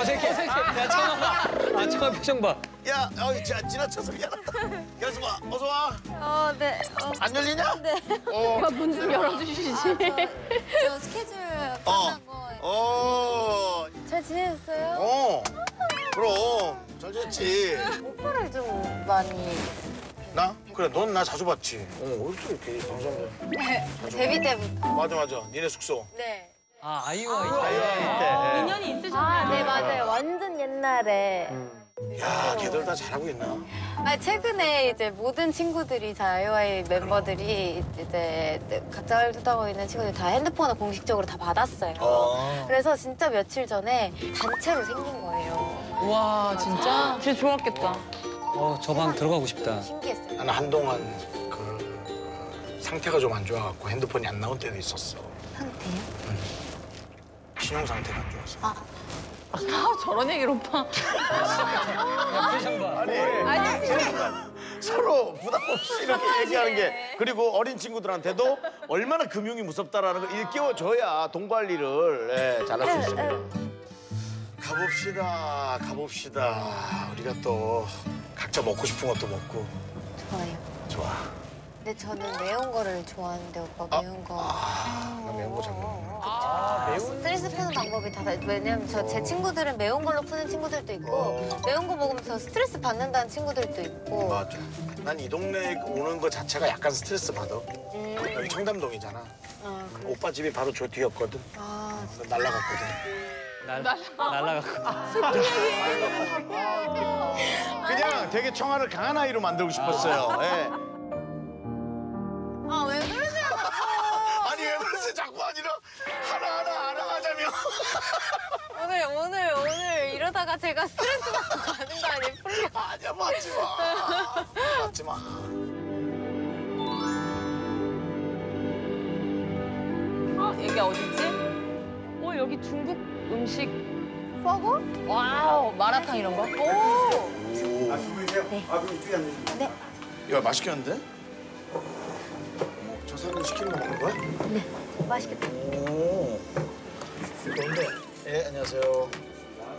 어색해. 야, 청아. 아, 청아 표정 봐. 야, 어, 지, 지나쳐서 미안하다. 여기서 봐, 어서 와. 어, 네. 어, 안 열리냐? 네. 어, 문 좀 열어주시지. 저 스케줄 어, 끝난 거. 어, 잘 지내셨어요? 어. 그럼 잘 지냈지. 오빠를 좀 많이. 나? 그래, 넌 나 자주 봤지. 어, 어디서 이렇게 방송? 데뷔 때부터. 맞아, 맞아. 니네 숙소. 네. 아, 아이와 때. 인연이 있으셨나요? 아, 네, 맞아요. 완전 옛날에. 야, 걔들 다 잘하고 있나? 아, 최근에 이제 모든 친구들이, 자이와이 멤버들이 이제 각자 활동하고 있는 친구들이 다 핸드폰을 공식적으로 다 받았어요. 어. 그래서 진짜 며칠 전에 단체로 생긴 거예요. 와 진짜? 진짜 좋았겠다. 어, 저 방 들어가고 싶다. 신기했어요. 나는 한동안 그 상태가 좀 안 좋아갖고 핸드폰이 안 나온 때도 있었어. 상태요? 신용 상태가 안 좋아서. 아, 아 저런 얘기를 오빠. 야, 표정 봐. 아니 서로 부담 없이 이렇게 얘기하는 게 그리고 어린 친구들한테도 얼마나 금융이 무섭다라는 걸 일깨워줘야 돈 관리를 예, 잘할 수 있습니다. 가봅시다, 가봅시다. 우리가 또 각자 먹고 싶은 것도 먹고 좋아요. 좋아. 근데 저는 매운 거를 좋아하는데 오빠 매운 거. 아, 나 매운 거잘 먹는 스트레스 푸는 방법이 다 다- 왜냐면 저 제 친구들은 매운 걸로 푸는 친구들도 있고 매운 거 먹으면서 스트레스 받는다는 친구들도 있고 맞아. 난 이 동네에 오는 거 자체가 약간 스트레스 받아. 음, 여기 청담동이잖아. 아, 그래. 오빠 집이 바로 저 뒤였거든. 아, 날라갔거든. 날, 날라갔고. 그냥 되게 청아를 강한 아이로 만들고 싶었어요. 예. 자꾸 아니라 하나하나 알아가자며. 오늘 오늘 오늘 이러다가 제가 스트레스 받고 가는 거 아니에요? 풀려. 아니야 맞지 마. 맞지 마. 어, 여기 어디지? 어 여기 중국 음식. 먹어? wow 마라탕 이런 거? 오. 아 주무세요? 아 그럼 이쪽에 앉으시면 네. 야 맛있겠는데? 어머, 저 사람 시키는 거 먹는 거야? 네. 맛있겠다. 오. 그런데 예 안녕하세요.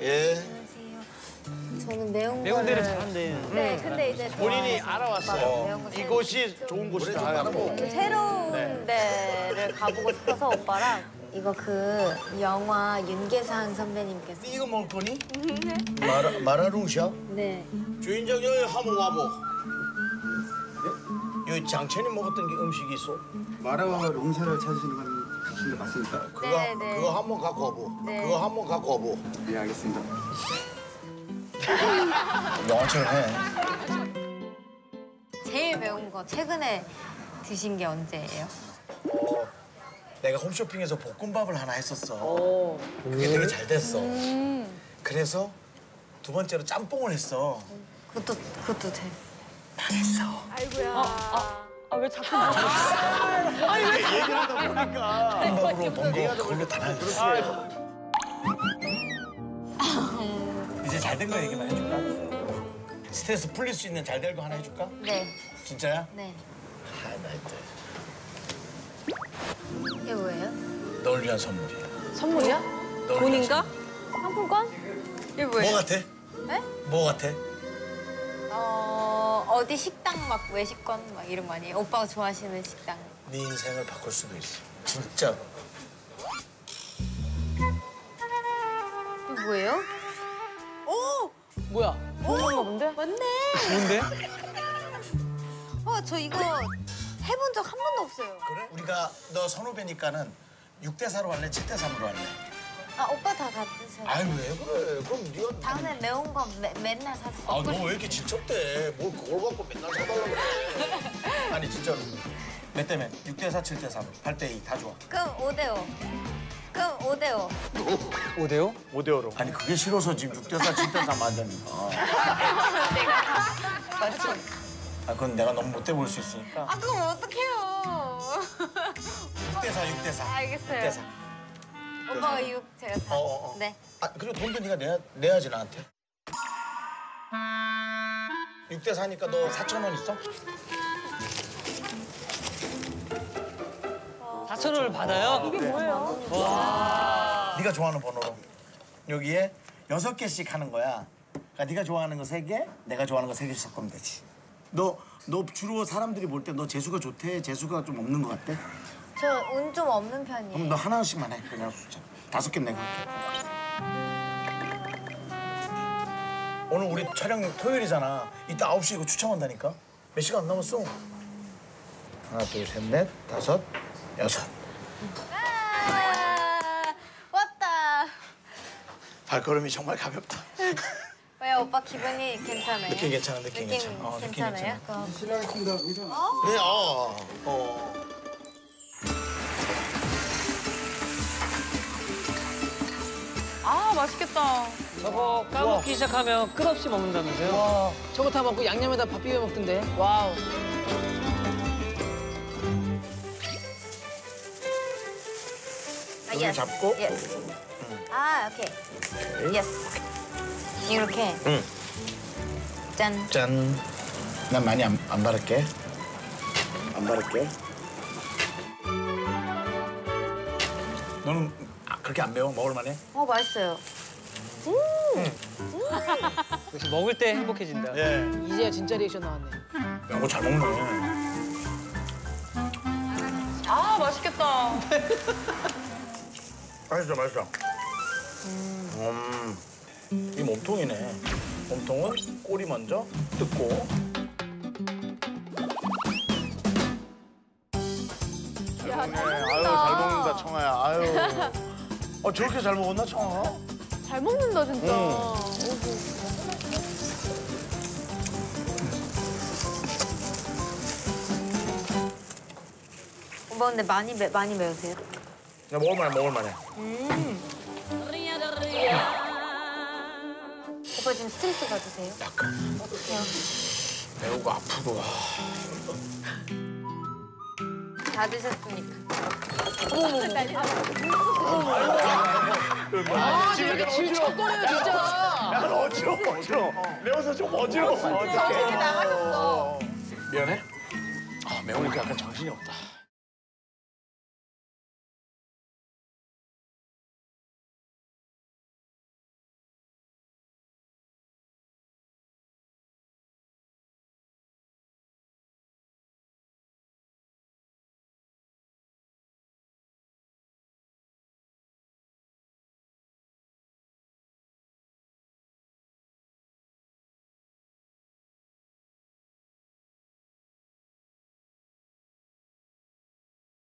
예. 안녕하세요. 저는 매운 매운 데를 잘한대. 네, 근데 이제 본인이 알아왔어요. 거 이곳이 좋은 곳이다 하고. 그 새로운 네. 데를 가보고 싶어서 오빠랑 이거 그 영화 윤계상 선배님께서 이거 먹을 거니? 마라 마라룽샤? 네 주인장 여기 한번 와보. 여기 장천이 먹었던 게 음식이 있어. 마라와 롱샤를 찾으시는 건 당신도 맞습니까? 그거 네, 네. 그거 한 번 갖고 와보. 네. 그거 한 번 갖고 와보. 네, 알겠습니다. 영화처럼 해. 제일 매운 거 최근에 드신 게 언제예요? 어, 내가 홈쇼핑에서 볶음밥을 하나 했었어. 그게 되게 잘 됐어. 그래서 두 번째로 짬뽕을 했어. 그것도 그것도 돼. 아왜 자꾸 이게 얘기를 하다 보니까 본거 그걸로 다 날렸어. 이제 잘 된 거 얘기만 해줄까? 스트레스 풀릴 수 있는 잘된거 하나 해줄까? 네, 진짜야? 네. 아, 나 이제 이게 뭐예요? 널 위한 선물이야. 선물이야? 널 돈인가? 상품권? 이게 선물. 뭐 같아? 네? 뭐 같아? 어 어디 식당 막 외식권 막 이런 거 아니에요? 오빠가 좋아하시는 식당. 네 인생을 바꿀 수도 있어. 진짜. 이게 뭐예요? 오 뭐야? 좋은가 본데? 맞네. 좋은데? 와 저 이거 해본 적 한 번도 없어요. 그래? 우리가 너 선후배니까는 6대 4로 할래? 7대 3으로 할래? 아 오빠 다 같으세요? 아이 왜 그래? 그럼 네가 다음에 매운 거 매, 맨날 사주세요. 아, 너 왜 이렇게 질척대? 뭘 그걸 갖고 맨날 사달라고 그래? 아니, 진짜로. 몇 대 몇? 6대 4, 7대 3, 8대 2, 다 좋아. 그럼 5대 5. 그럼 5대 5. 5대요? 5대 5로. 아니, 그게 싫어서 지금 6대 4, 7대 3 만드니까. 맞죠? 아, 그건 내가 너무 못돼 보일 수 있으니까. 아 그럼 어떡해요. 6대 4, 6대 4. 알겠어요. 6대 4. 오빠가 6, 제가 4. 어, 어, 어. 네. 아, 그리고 돈도 네가 내야, 내야지, 나한테. 6대 4니까 너 4천 원 있어? 4천 원을 받아요? 이게 뭐예요? 네가 좋아하는 번호로. 여기에 여섯 개씩 하는 거야. 그러니까 네가 좋아하는 거 세 개, 내가 좋아하는 거 세 개씩 섞으면 되지. 너 너 주로 사람들이 볼 때 너 재수가 좋대, 재수가 좀 없는 것 같대? 저 운 좀 없는 편이에요. 그럼 너 하나씩만 해. 그냥 숫자. 다섯 개 내고 할게. 오늘 우리 촬영 토요일이잖아. 이따 9시에 이거 추첨한다니까. 몇 시간 안 남았어. 하나, 둘, 셋, 넷, 다섯, 여섯. 아, 왔다. 발걸음이 정말 가볍다. 왜요 오빠 기분이 괜찮아요? 느낌 괜찮아, 느낌 괜찮아. 어, 느낌 괜찮아요? 괜찮아. 실례하겠습니다. 의자. 네, 어, 어. 맛있겠다. 저거 까먹기 시작하면 끝없이 먹는다면서요? 저거 다 먹고 양념에다 밥 비벼 먹던데. Wow. 아, 여기 잡고? Yes. 아 오케이. Yes. 이렇게. 응. 짠. 짠. 난 많이 안, 안 바를게. 안 바를게. 너는 아, 그렇게 안 매워? 먹을만해? 어 맛있어요. 역시 먹을 때 행복해진다. 예. 이제야 진짜 리액션 나왔네. 야, 너잘 먹네. 아 맛있겠다. 맛있어, 맛있어. 음. 이 몸통이네. 몸통은 꼬리 먼저 뜯고. 야, 잘 먹는다. 아유, 잘 먹는다, 청아야. 아유. 어, 저렇게 잘 먹었나, 청아가? 잘 먹는다 진짜. 오빠 근데 많이 매, 많이 매우세요? 야, 먹을만해, 먹을만해. 오빠 지금 스트레스 받으세요? 약간 어떡해요? 매우고 아프고. 다 드셨으니까. 아, 이렇게 질척거려요, 진짜. 약간 어지러워, 어지러워. 매워서 좀 어지러워. 정신이 나가셨어. 미안해? 아, 매우니까 약간 정신이 없다.